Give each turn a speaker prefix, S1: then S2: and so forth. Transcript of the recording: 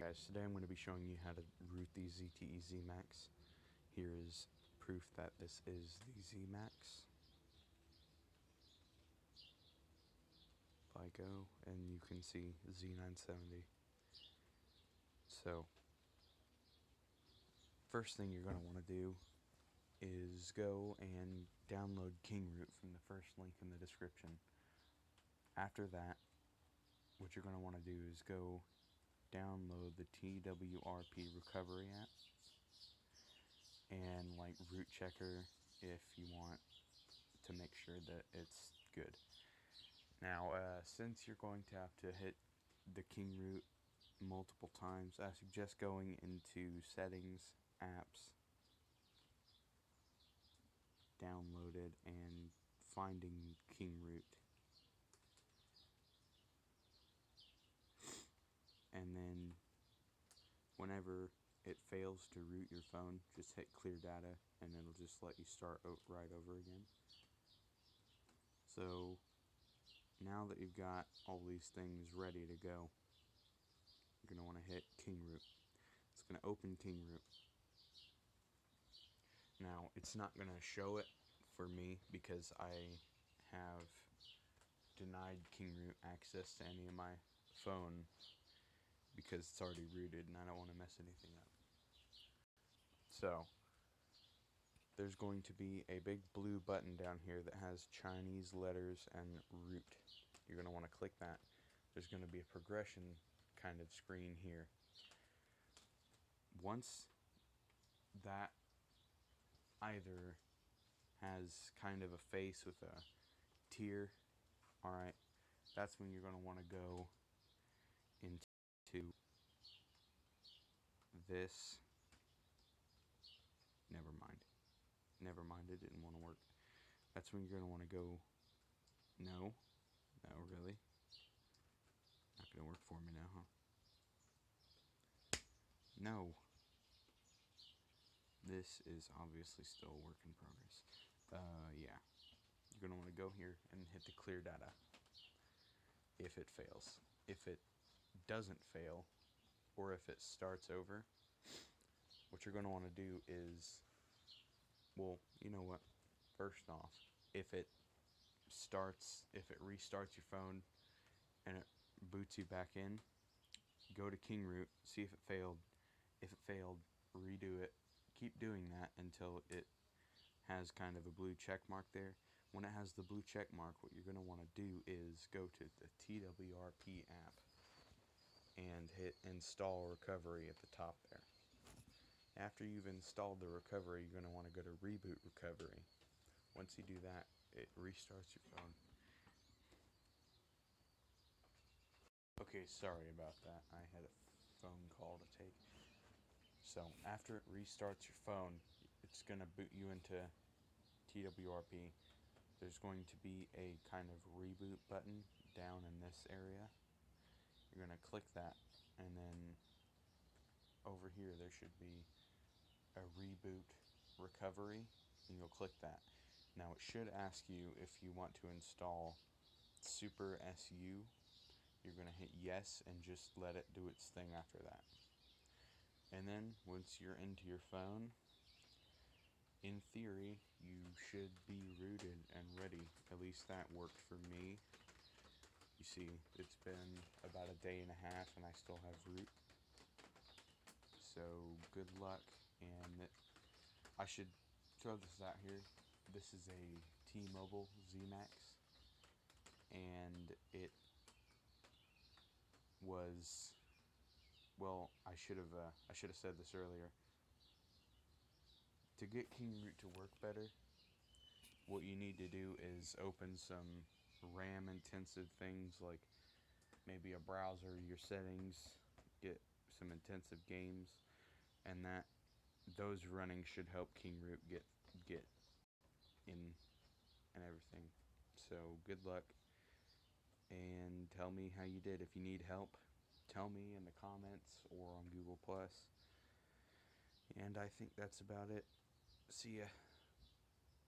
S1: Guys, today I'm going to be showing you how to root the ZTE ZMAX. Here is proof that this is the ZMAX. If I go and you can see Z970. So, first thing you're going to want to do is go and download KingRoot from the first link in the description. After that, what you're going to want to do is go download the TWRP recovery app and like root checker if you want to make sure that it's good. Now, uh, since you're going to have to hit the KingRoot multiple times, I suggest going into settings, apps, downloaded, and finding KingRoot. and then whenever it fails to root your phone. Just hit clear data and it'll just let you start right over again. So now that you've got all these things ready to go you're going to want to hit KingRoot it's going to open KingRoot now it's not going to show it for me because I have denied KingRoot access to any of my phone because it's already rooted and I don't want to mess anything up. So, there's going to be a big blue button down here that has Chinese letters and root. You're going to want to click that. There's going to be a progression kind of screen here. Once that either has kind of a face with a tear, alright, that's when you're going to want to go into this. Never mind. Never mind, it didn't want to work. That's when you're going to want to go, no, no, really. Not going to work for me now, huh? No. This is obviously still a work in progress. Uh, yeah. You're going to want to go here and hit the clear data if it fails. If it doesn't fail, or if it starts over, what you're going to want to do is, well, you know what? First off, if it starts, if it restarts your phone and it boots you back in, go to KingRoot, see if it failed. If it failed, redo it. Keep doing that until it has kind of a blue check mark there. When it has the blue check mark, what you're going to want to do is go to the TWRP app and hit install recovery at the top there. After you've installed the recovery, you're going to want to go to reboot recovery. Once you do that, it restarts your phone. Okay, sorry about that. I had a phone call to take. So, after it restarts your phone, it's going to boot you into TWRP. There's going to be a kind of reboot button down in this area you're going to click that and then over here there should be a reboot recovery and you'll click that. Now it should ask you if you want to install SuperSU you're going to hit yes and just let it do its thing after that. And then once you're into your phone in theory you should be rooted and ready. At least that worked for me. You see, it's been about a day and a half and I still have root. So, good luck. And I should throw this out here. This is a T-Mobile ZMAX. And it was well I should have uh, I should have said this earlier to get KingRoot to work better what you need to do is open some RAM intensive things like maybe a browser, your settings, get some intensive games, and that those running should help KingRoot get get in and everything. So good luck and tell me how you did. If you need help, tell me in the comments or on Google Plus. And I think that's about it. See ya.